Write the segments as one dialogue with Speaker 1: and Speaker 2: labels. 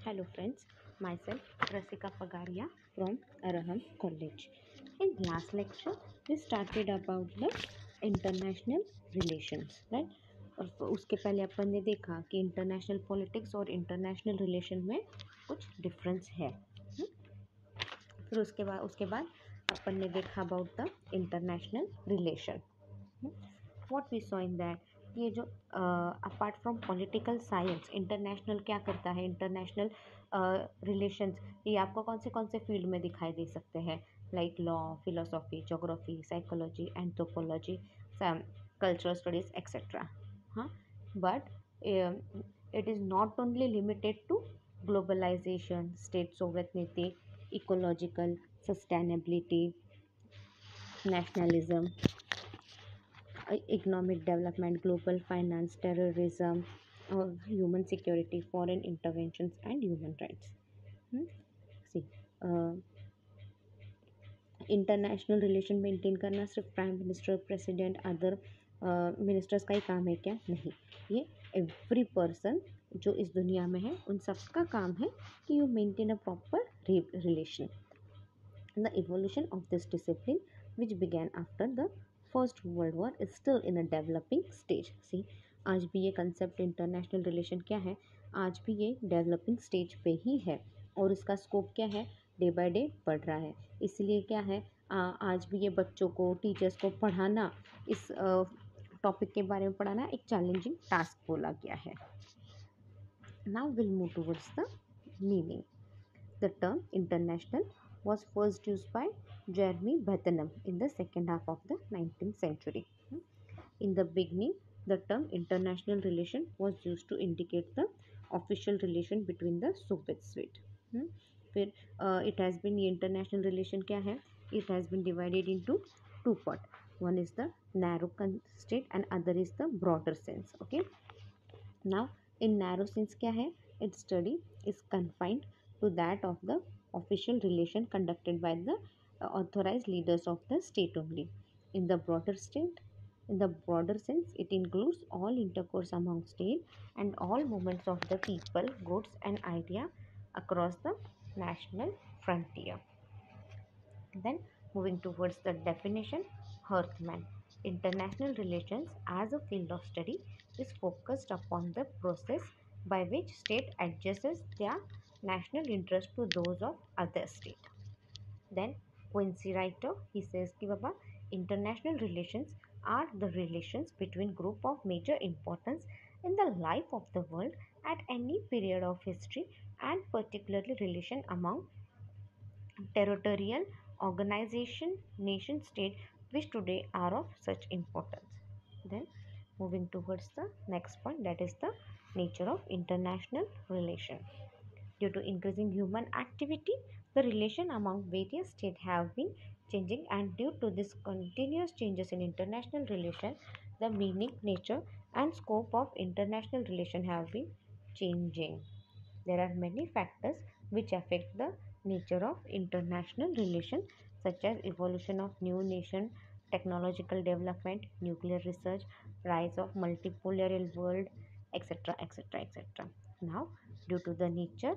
Speaker 1: Hello friends myself Rasika Pagaria from Arham college in last lecture we started about the international relation right और उसके पहले अपन ने देखा कि इंटरनेशनल पॉलिटिक्स और इंटरनेशनल रिलेशन में कुछ डिफरेंस है हम्म? फिर उसके बाद उसके बाद अपन ने देखा about the international relation what we saw in that ये जो apart from political science international क्या करता है? इंटरनेशनल रिलेशंस ये आपको कौन से कौन से फ़ील्ड में दिखाई दे सकते हैं? Like law philosophy geography psychology anthropology cultural studies etcetera हाँ? But it is not only limited to globalization, state sovereignty, ecological sustainability, nationalism, economic development global finance terrorism और human security foreign intervention and human rights uh, international relation maintain करना सिर्फ़ prime minister president other ministers का ही काम है क्या? नहीं। ये एवरी पर्सन जो इस दुनिया में है उन सबका काम है कि you maintain a proper relation the evolution of this discipline which began after the first world war is still in a developing stage. See आज भी ये कंसेप्ट इंटरनेशनल रिलेशन क्या है? आज भी ये डेवलपिंग स्टेज पे ही है और इसका स्कोप क्या है? डे बाय डे बढ़ रहा है। इसलिए क्या है? आ, आज भी ये बच्चों को टीचर्स को पढ़ाना इस टॉपिक के बारे में पढ़ाना एक चैलेंजिंग टास्क बोला गया है। Now will move towards the meaning the term international was first used by Jeremy Bentham in the second half of the 19th century. In the beginning, the term international relation was used to indicate the official relation between the Soviet state. फिर it has been international relation क्या है it has been divided into two part one is the narrow state and other is the broader sense okay now in narrow sense क्या है its study is confined to that of the official relation conducted by the uh, authorized leaders of the state only. In the broader state, in the broader sense, it includes all intercourse among state and all movements of the people, goods, and idea across the national frontier. Then, moving towards the definition, Hertzman. International relations as a field of study is focused upon the process by which state adjusts their national interest to those of other state. Then Quincy Writer he says ki baba international relations are the relations between group of major importance in the life of the world at any period of history and particularly relation among territorial organization nation state which today are of such importance then moving towards the next point that is the nature of international relation Due to increasing human activity, the relation among various states have been changing and due to this continuous changes in international relation, the meaning, nature and scope of international relation have been changing. There are many factors which affect the nature of international relation such as evolution of new nation, technological development, nuclear research, rise of multipolar world, etc. etc. etc. Now, due to the nature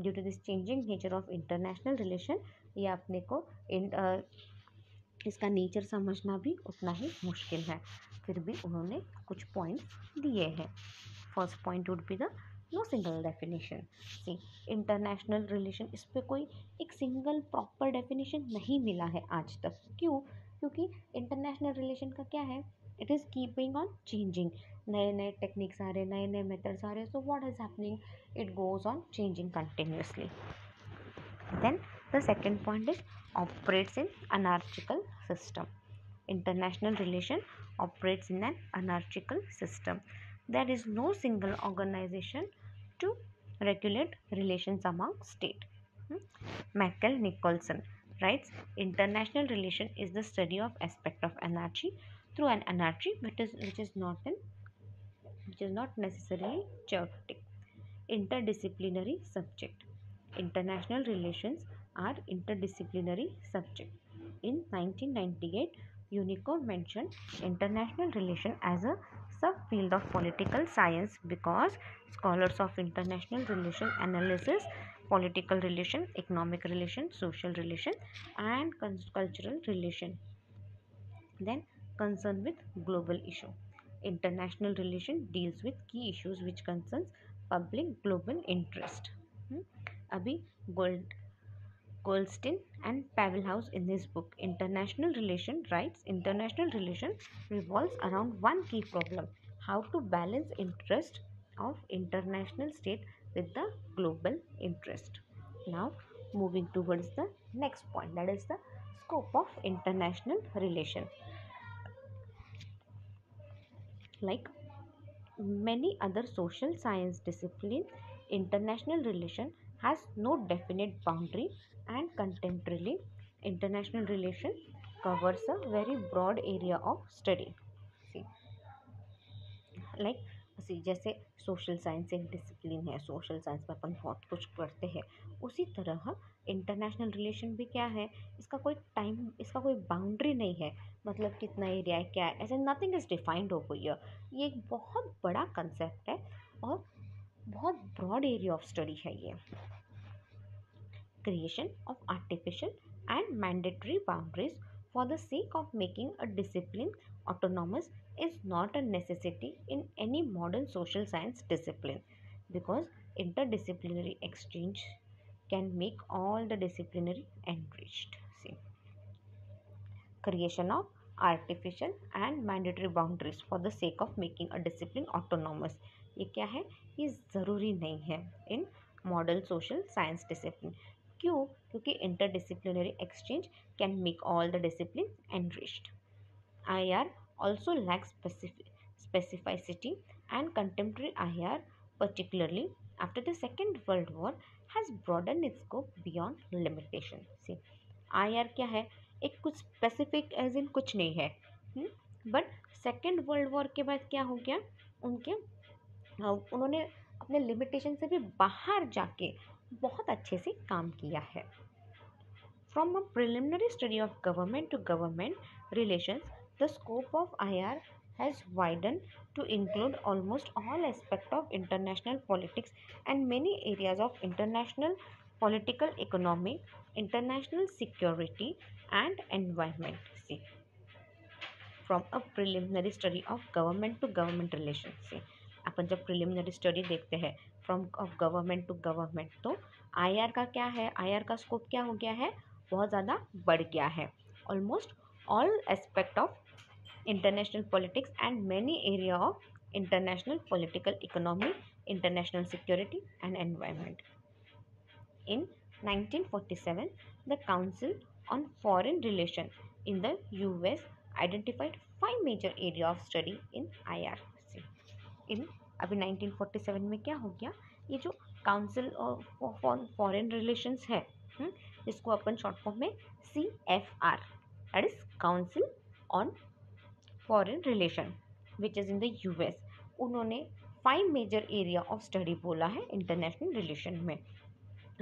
Speaker 1: due to this changing nature of international relation ये अपने को इन इसका nature समझना भी उतना ही मुश्किल है। फिर भी उन्होंने कुछ पॉइंट्स दिए हैं। First point would be the no single definition see international relation इस पर कोई एक सिंगल प्रॉपर डेफिनेशन नहीं मिला है आज तक। क्यों? क्योंकि इंटरनेशनल रिलेशन का क्या है? it is keeping on changing. naye naye techniques are naye naye methods are so what is happening? It goes on changing continuously. Then the second point is operates in anarchical system. International relation operates in an anarchical system. There is no single organization to regulate relations among state. Hmm? Michael nicholson writes international relation is the study of aspect of anarchy through an anarchy which is which is not an which is not necessarily chaotic interdisciplinary subject. International relations are interdisciplinary subject. In 1998, UNESCO mentioned international relation as a subfield of political science because scholars of international relation analysis political relation economic relation social relation and cultural relation then concern with global issue international relation deals with key issues which concerns public global interest hmm? abhi gold Goldstein and Pavlhouse in his book International Relation writes international relation revolves around one key problem how to balance interest of international state with the global interest. Now moving towards the next point that is the scope of international relation. Like many other social science disciplines, international relation has no definite boundary and contemporarily international relation covers a very broad area of study see like see जैसे social science एक discipline है social science में अपन बहुत कुछ करते हैं उसी तरह इंटरनेशनल रिलेशन भी क्या है इसका कोई टाइम इसका कोई बाउंड्री नहीं है मतलब कितना एरिया है, क्या है? ऐसे nothing is defined over year ये एक बहुत बड़ा कंसेप्ट है और बहुत ब्रॉड एरिया ऑफ़ स्टडी है ये. Creation of artificial and mandatory boundaries for the sake of making a discipline autonomous is not a necessity in any modern social science discipline because interdisciplinary exchange can make all the disciplinary riched creation of artificial and mandatory boundaries for the sake of making a discipline autonomous ये क्या है ये ज़रूरी नहीं है in model social science discipline क्यों क्योंकि interdisciplinary exchange can make all the discipline enriched I R also lacks specificity and contemporary IR, particularly after the Second World War, has broadened its scope beyond limitation. See, IR क्या है एक कुछ specific as in कुछ नहीं है। But Second World War के बाद क्या हो गया? उनके उन्होंने अपने लिमिटेशन से भी बाहर जाके बहुत अच्छे से काम किया है। From a preliminary study of government to government relations the scope of I R has widened to include almost all aspects of international politics and many areas of international political economy, international security and environment. See, from a preliminary study of government to government relations. See, अपन जब preliminary study देखते हैं from of government to government तो IR का क्या है IR का scope क्या हो गया है बहुत ज़्यादा बढ़ गया है almost all aspect of international politics and many area of international political economy international security and environment in 1947 the council on foreign relation in the us identified five major area of study in irc in अभी 1947 में क्या हो गया? ये जो council of foreign relations है हम्म, जिसको अपन शॉर्ट फॉर्म में C F R that is council on foreign relation which is in the US उन्होंने five major area of study बोला है इंटरनेशनल रिलेशन में।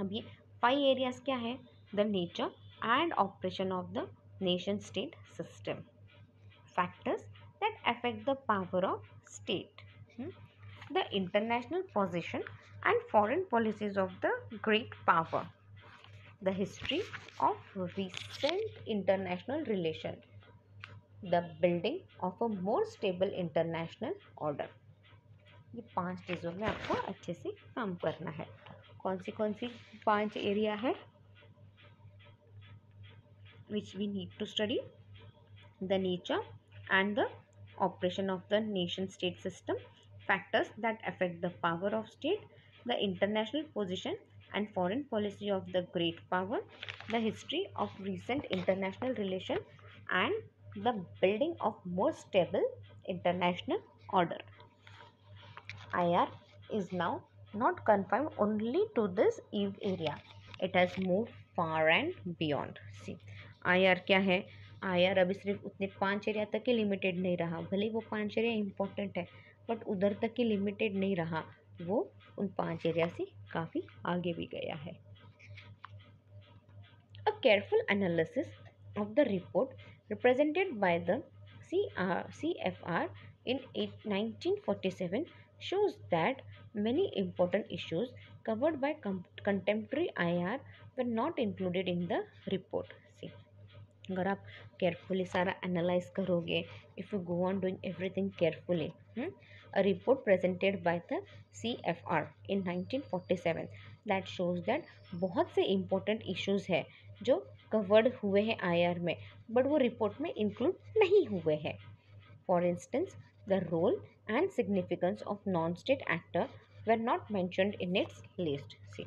Speaker 1: अब ये फाइव एरियाज़ क्या है? The nature and operation of the nation state system factors that affect the power of state the international position and foreign policies of the great power the history of recent international relation the building of a more stable international order ये पाँच चीज़ों में आपको अच्छे से काम करना है। कौन सी कौन सी पांच एरिया है which we need to study the nature and the operation of the nation state system factors that affect the power of state, the international position and foreign policy of the great power, the history of recent international relation and the building of more stable international order. IR is now not confined only to this eve area. It has moved far and beyond. See, IR क्या है I R अभी सिर्फ़ उतने पाँच area तक ही limited नहीं रहा भले वो पाँच एरिया इंपॉर्टेंट है बट उधर तक ही लिमिटेड नहीं रहा वो उन पाँच एरिया से काफ़ी आगे भी गया है a careful analysis of the report represented by the C R C F R in 1947 shows that many important issues covered by contemporary IR were not included in the report. See, अगर आप carefully सारा analyze करोगे, if you go on doing everything carefully, hmm, a report presented by the CFR in 1947 that shows that बहुत से important issues है जो covered हुए हैं IR में but वो report में include नहीं हुए हैं. For instance, the role and significance of non-state actor were not mentioned in its list. See,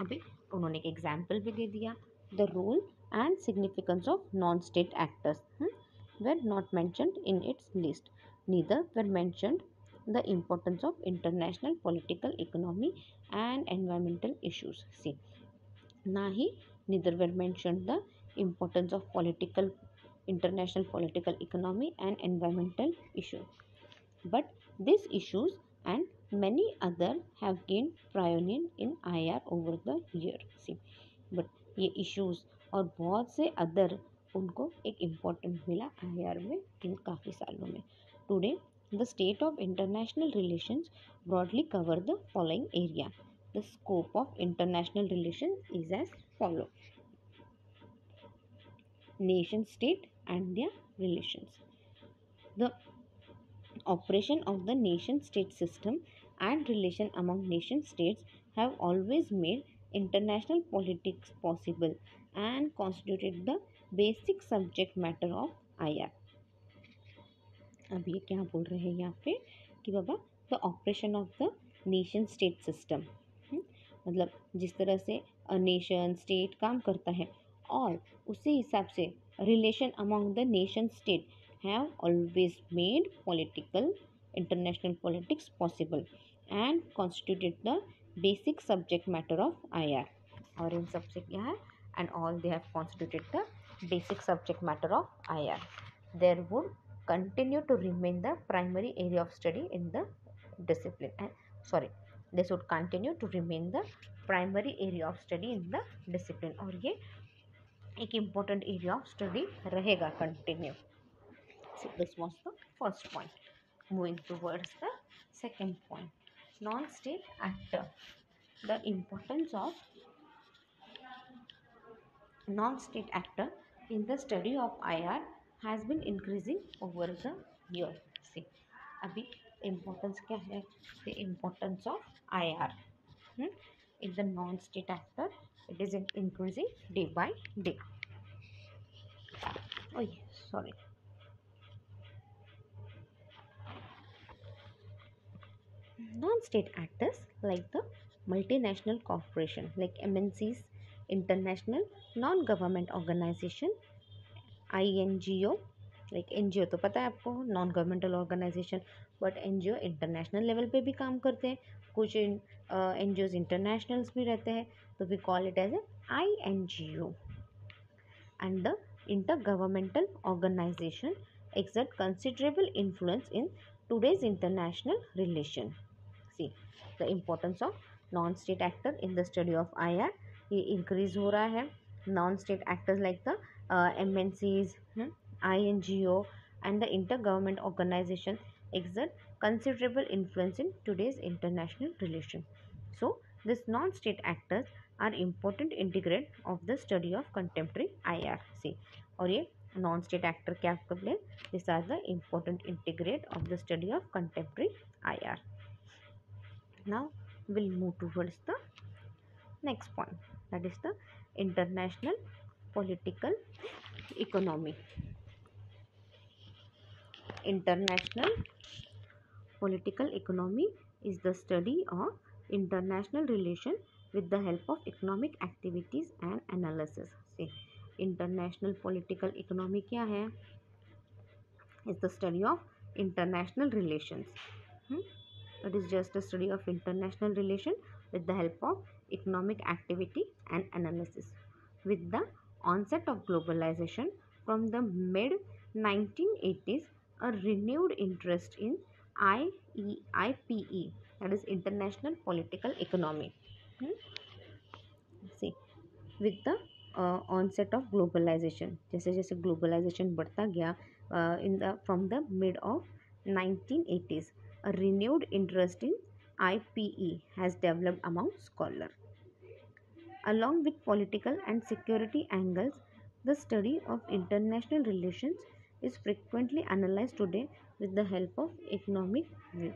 Speaker 1: अभी उन्होंने एक एग्जाम्पल भी दे दिया the role and significance of non state actors were not mentioned in its list. Neither were mentioned the importance of international political economy and environmental issues. See, ना ही neither were mentioned the importance of political international political economy and environmental issues. But these issues and many other have gained prominence in IR over the year. See, but ये issues और बहुत से other उनको एक important मिला आई में इन काफ़ी सालों में today the state of international relations broadly cover the following area the scope of international relation is as follow nation state and their relations the operation of the nation state system and relation among nation states have always made international politics possible and constituted the basic subject matter of IR. अब ये क्या बोल रहे हैं यहाँ पे कि बाबा the operation of the nation state system मतलब जिस तरह से नेशन स्टेट काम करता है और उसी हिसाब से relation among the nation state have always made political international politics possible and constituted the basic subject matter of I R और इन सबसे क्या है and all they have constituted the basic subject matter of I R there would continue to remain the primary area of study in the discipline and sorry this would continue to remain the primary area of study in the discipline और ये एक important area of study रहेगा continue so this was the first point moving towards the second point non-state actor the importance of non-state actor in the study of IR has been increasing over the year see अभी importance क्या है the importance of IR hmm? in the non-state actor it is increasing day by day oh yeah, sorry Non-state actors like the multinational corporation like MNCs, international non-government organization, INGO like N तो पता है आपको governmental organization but NGO international level पे भी काम करते हैं कुछ एन जी इंटरनेशनल्स भी रहते हैं तो we call it as a I N G O and the inter governmental organization exert considerable influence in today's international relation 2016 the importance of non state actor in the study of I R ये increase हो रहा है। Non state actors like the M N Cs I N G O and the inter government organization exert considerable influence in today's international relation so this non state actors are important integrate of the study of contemporary I R see और ये non state actor क्या कब this are the important integrate of the study of contemporary I R now we'll move towards the next point that is the international political economy international political economy is the study of international relation with the help of economic activities and analysis see international political economy kya hai is the study of international relations hmm? it is just a study of international relation with the help of economic activity and analysis with the onset of globalization from the mid 1980s a renewed interest in IEIPE that is international political economy hmm? see with the onset of globalisation जैसे जैसे globalisation बढ़ता गया in the from the mid of 1980s, a renewed interest in IPE has developed among scholars. Along with political and security angles, the study of international relations is frequently analyzed today with the help of economic view.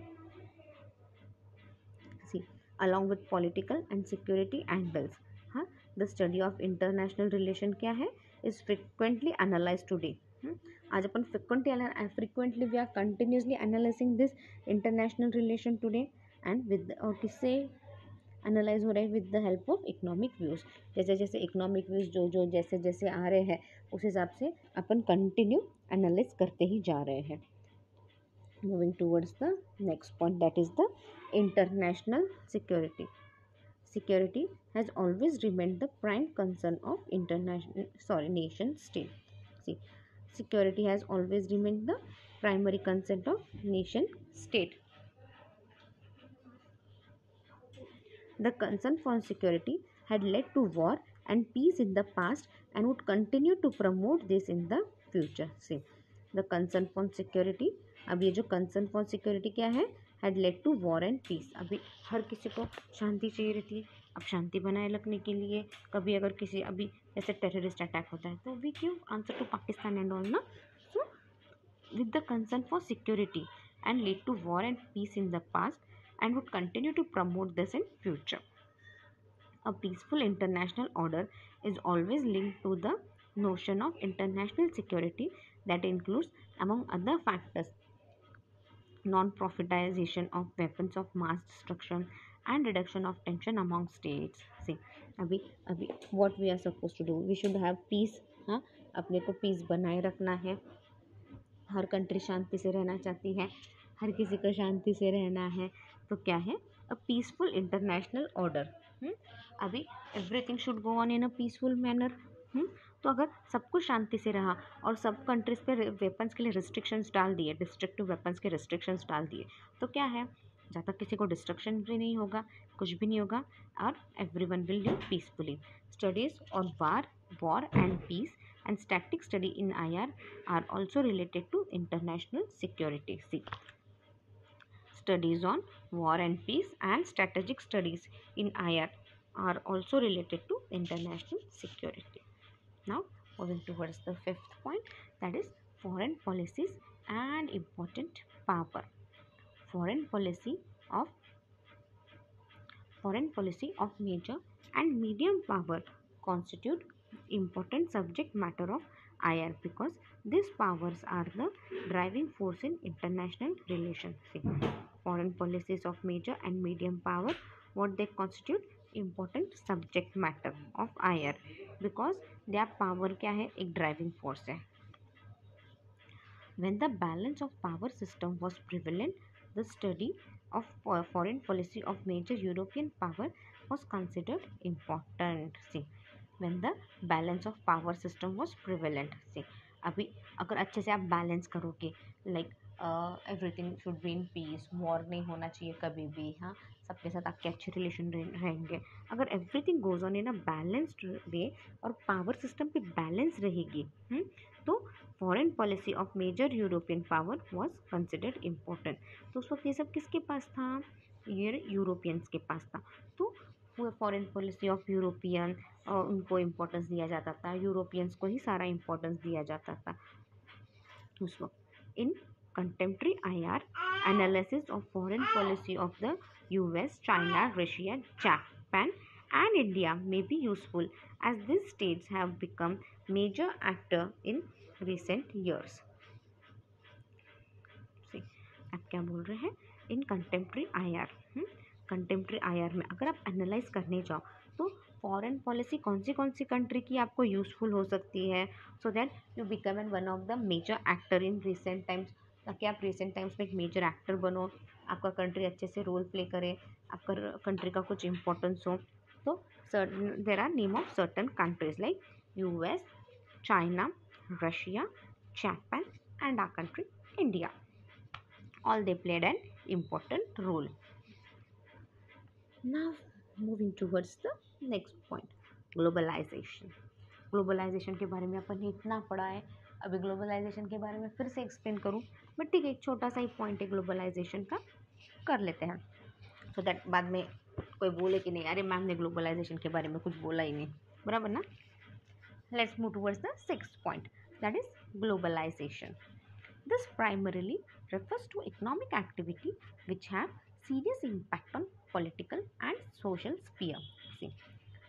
Speaker 1: See, along with political and security angles, huh? the study of international relation क्या है is frequently analyzed today. आज अपन frequently frequently we are continuously analysing this international relation today and with किससे analyse हो रहे हैं with the help of economic views जैसे जैसे economic views जो जो जैसे जैसे आ रहे हैं, उस हिसाब से अपन कंटिन्यू एनालाइज करते ही जा रहे हैं. Moving towards the next point that is the international security security has always remained the prime concern of international sorry nation state see security has always remained the primary concern of nation state The concern for security had led to war and peace in the past and would continue to promote this in the future. See, the concern for security अब ये जो concern for security क्या है had led to war and peace अभी हर किसी को शांति चाहिए रहती है। अब शांति बनाए रखने के लिए कभी अगर किसी, अभी जैसे टेररिस्ट अटैक होता है तो we Q? Answer to Pakistan and all ना? So with the concern for security and lead to war and peace in the past and would continue to promote this in future a peaceful international order is always link to the notion of international security that includes among other factors non-profitization of weapons of mass destruction and reduction of tension among states see अभी अभी what we are supposed to do we should have peace हाँ अपने को piece बनाए रखना है हर country शांति से रहना चाहती है हर किसी को शांति से रहना है तो क्या है अ पीसफुल इंटरनेशनल ऑर्डर अभी everything should go on in a peaceful manner तो अगर सब कुछ शांति से रहा और सब कंट्रीज़ पे वेपन्स के लिए रिस्ट्रिक्शंस डाल दिए डिस्ट्रक्टिव वेपन्स के रिस्ट्रिक्शंस डाल दिए तो क्या है? जब तक किसी को डिस्ट्रक्शन भी नहीं होगा, कुछ भी नहीं होगा, और everyone will live peacefully studies on war war and peace and static study in I R R also related to international security see studies on war and peace and strategic studies in IR are also related to international security. Now moving towards the fifth point that is foreign policies and important power. Foreign policy of foreign policy of major and medium power constitute important subject matter of IR because these powers are the driving force in international relations foreign policies of major and medium power what they constitute important subject matter of IR because their power क्या है? एक driving force है। When the balance of power system was prevalent the study of foreign policy of major European power was considered important see when the balance of power system was prevalent see अभी अगर अच्छे से आप balance करोगे like everything should be in peace war नहीं होना चाहिए कभी भी हाँ? सबके साथ आपके अच्छे रिलेशन रहेंगे। अगर everything goes on in a balanced way और पावर सिस्टम पे बैलेंस रहेगी? हम्म, तो foreign policy of major European power was considered important तो उस वक्त ये सब किसके पास था? ये यूरोपियंस के पास था। तो वो फॉरेन पॉलिसी ऑफ़ यूरोपियन उनको इम्पोर्टेंस दिया जाता था। यूरोपियंस को ही सारा इम्पोर्टेंस दिया जाता था। उस वक्त। In contemporary I R analysis of foreign policy of the U S China Russia Japan and India may be useful as this states have become major actor in recent years आप क्या बोल रहे हैं? In contemporary I R contemporary I R में। अगर आप analyse करने जाओ तो फॉरेन पॉलिसी कौन सी कौन सी कंट्री की आपको यूज़फुल हो सकती है? So that you become an one of the major actor in recent times ताकि आप रिसेंट टाइम्स में एक मेजर एक्टर बनो, आपका कंट्री अच्छे से रोल प्ले करे, आपका कंट्री का कुछ इंपॉर्टेंस हो। तो certain there are name of certain countries like U S China Russia Japan and our country India all they played an important role now, moving towards the next point, globalization. Globalisation के बारे में अपन ने इतना पढ़ा है। अभी globalisation के बारे में फिर से एक्सप्लेन करूँ। बट ठीक है, एक छोटा सा ही पॉइंट है ग्लोबलाइजेशन का। कर लेते हैं। सो so दैट बाद में कोई बोले कि नहीं, अरे मैम ने ग्लोबलाइजेशन के बारे में कुछ बोला ही नहीं। बराबर ना? Let's move towards the six point that is globalisation this primarily refers to economic activity which have serious impact on political and social sphere से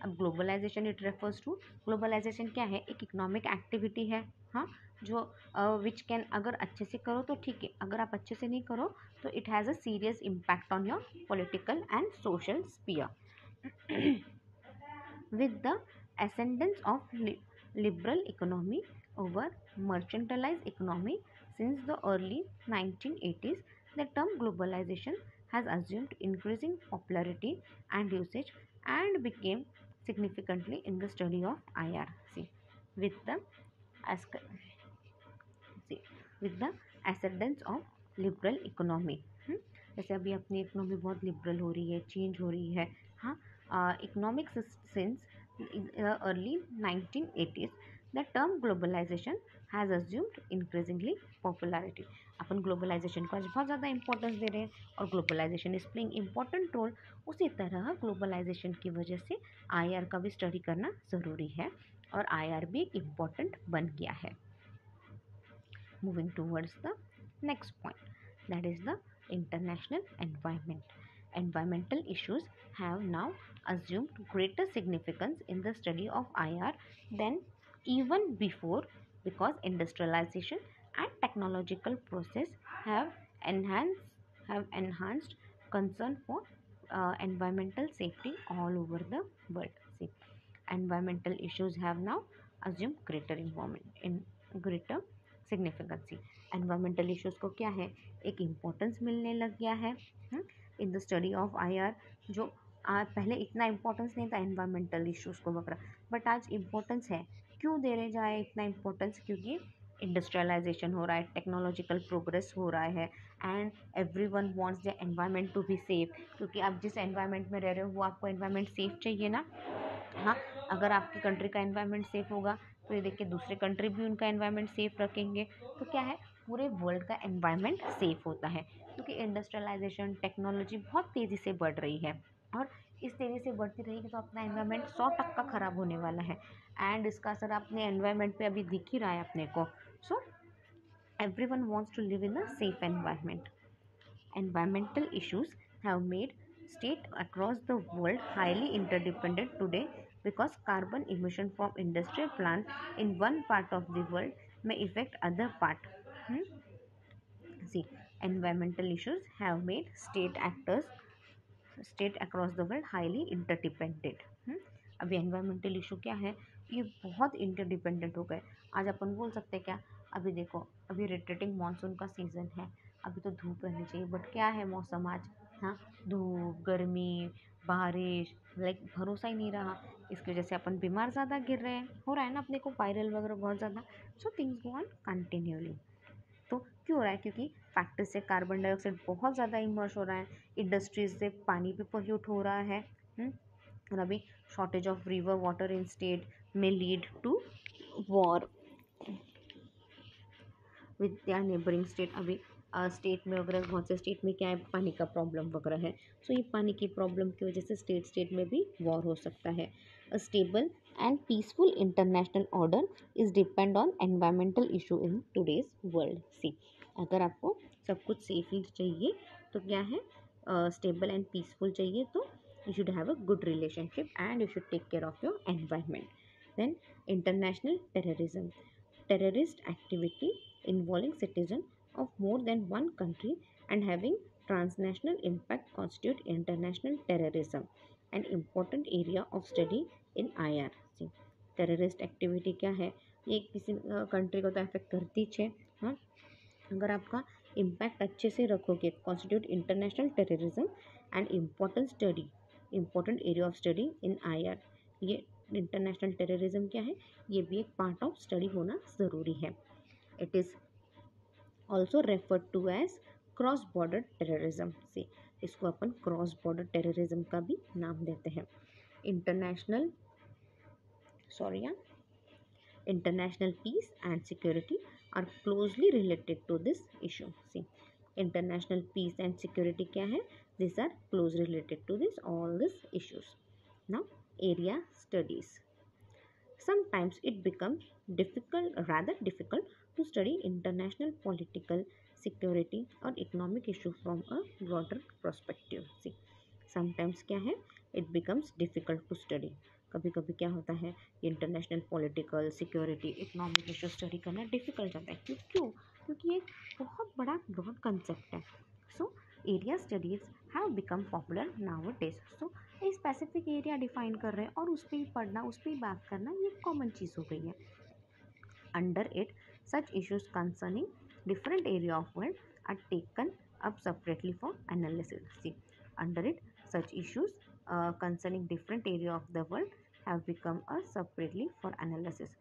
Speaker 1: अब globalisation it refers to globalisation क्या है? एक इकोनॉमिक एक्टिविटी है हाँ? जो which uh, can अगर अच्छे से करो तो ठीक है अगर आप अच्छे से नहीं करो तो it has a serious impact on your political and social sphere with the ascendance of liberal economy over mercantilist economy since the early nineteen eighties the term globalization has assumed increasing popularity and usage and became significantly in the study of IRC with the see, with the ascendance of liberal economy जैसे अभी अपनी economy बहुत liberal हो रही है change हो रही है हाँ economic since early nineteen eighties the term globalisation has assumed increasingly popularity अपन ग्लोबलाइजेशन को आज बहुत ज़्यादा इंपॉर्टेंस दे रहे हैं और globalization is playing important role उसी तरह ग्लोबलाइजेशन की वजह से आई आर का भी स्टडी करना ज़रूरी है और आई आर भी एक इंपॉर्टेंट बन गया है। Moving towards the next point that is the international environment environmental issues issues now now greater significance in the study of I R than even before because industrialization and technological process have enhanced have enhanced concern for uh, environmental safety all over the world. See, environmental issues have now assumed greater environment in greater significancy environmental issues को क्या है एक importance मिलने लग गया है in the study of IR जो आ, पहले इतना इम्पोर्टेंस नहीं था एनवायरमेंटल इश्यूज़ को वगैरह बट आज इम्पोर्टेंस है क्यों दे रहे जाए इतना इम्पोर्टेंस क्योंकि इंडस्ट्रियलाइजेशन हो रहा है टेक्नोलॉजिकल प्रोग्रेस हो रहा है and everyone wants the environment to be safe क्योंकि आप जिस एनवायरमेंट में रह रहे हो, वो आपको एनवायरमेंट सेफ़ चाहिए ना? हाँ अगर आपकी कंट्री का एनवायरमेंट सेफ़ होगा तो ये देखिए दूसरे कंट्री भी उनका एनवायरनमेंट सेफ़ रखेंगे। तो क्या है? पूरे वर्ल्ड का एनवायरनमेंट सेफ़ होता है। क्योंकि इंडस्ट्रियलाइजेशन टेक्नोलॉजी बहुत तेज़ी से बढ़ रही है। और इस तेज़ी से बढ़ती रहेगी तो अपना एनवायरनमेंट सौ टक्का ख़राब होने वाला है। एंड इसका असर अपने एनवायरनमेंट पे अभी दिख ही रहा है अपने को। So everyone wants to live in a safe environment environmental issues have made state across the world highly interdependent today because carbon emission from industrial plant in one part of the world में effect other part see environmental issues have made state actors state across the world highly hmm? अभी environmental issue क्या है? ये बहुत interdependent हो गए। आज अपन बोल सकते हैं क्या? अभी देखो, अभी रिटेटिंग मानसून का सीज़न है। अभी तो धूप रहनी चाहिए बट क्या है मौसम आज? हाँ? धूप, गर्मी, बारिश लाइक भरोसा ही नहीं रहा। इसकी वजह से अपन बीमार ज़्यादा गिर रहे हैं। हो रहा है ना अपने को वायरल वगैरह बहुत ज़्यादा। So things go on continuously तो क्यों हो रहा है? क्योंकि फैक्ट्री से कार्बन डाइऑक्साइड बहुत ज़्यादा इमर्स हो रहा है इंडस्ट्रीज़ से पानी भी पोल्यूट हो रहा है और अभी shortage of river water in state में लीड टू वॉर विद या नेबरिंग स्टेट अभी स्टेट में वगैरह बहुत से स्टेट में क्या है? पानी का प्रॉब्लम वगैरह है। सो so, ये पानी की प्रॉब्लम की वजह से स्टेट स्टेट में भी वॉर हो सकता है। Stable and peaceful international order is depend on environmental issue in today's world see अगर आपको सब कुछ सेफली चाहिए तो क्या है स्टेबल एंड पीसफुल चाहिए तो you should have a good relationship and you should take care of your environment then international terrorism terrorist activity involving citizen of more than one country and having transnational impact constitute international terrorism an important area of study in IRC terrorist activity क्या है? ये किसी country को तो affect करती है हाँ अगर आपका इम्पैक्ट अच्छे से रखोगे constitute international terrorism and important study important area of study in I R ये इंटरनेशनल टेररिज्म क्या है? ये भी एक पार्ट ऑफ़ स्टडी होना ज़रूरी है. It is also refer to as cross border terrorism से इसको अपन क्रॉस बॉर्डर टेररिज्म का भी नाम देते हैं। International, sorry international peace and security are closely related to this issue. See, international peace and security क्या है? This are close related to this, all this issues. ना area studies. Sometimes it becomes difficult rather difficult to study international political security or economic issue from a broader perspective see sometimes क्या है it becomes difficult to study कभी कभी क्या होता है international political security economic issue study करना difficult जाता है क्यों क्यों क्योंकि ये बहुत बड़ा ब्रॉड कंसेप्ट है so area studies have become popular nowadays so एक स्पेसिफिक एरिया डिफाइन कर रहे हैं और उस पर ही पढ़ना, उस पर ही बात करना, ये कॉमन चीज़ हो गई है। Under it such issues concerning different area of world are taken up separately for analysis under it such issues concerning different area of the world have become a separately for analysis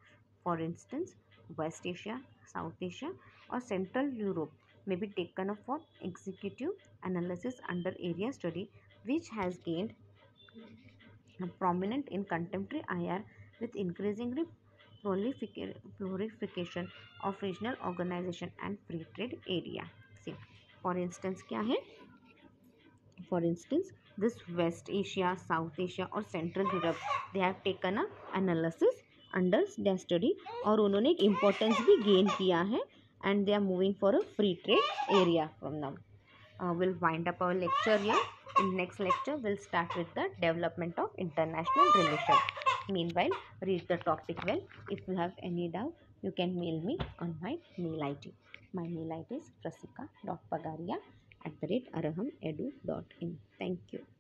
Speaker 1: for instance West Asia South Asia और Central Europe में be taken up for executive analysis under area study which has gained prominent in I R with increasingly proliferation of regional organization and free trade area for instance क्या है? For instance this West Asia South Asia और Central Europe they have taken analysis under the study और उन्होंने एक importance भी gain किया है and they are moving for a free trade area from now will wind up our lecture या in next lecture we'll start with the development of international relations. meanwhile read the topic well. If you have any doubt you can mail me on my mail id my mail id is prasika.pagaria at the rate arahamedu.in thank you